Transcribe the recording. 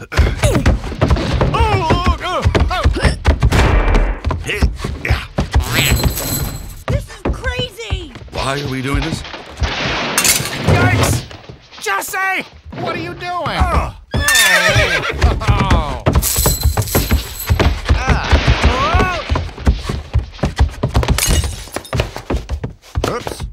This is crazy! Why are we doing this? Yikes! Jesse! What are you doing? Oh. Oops.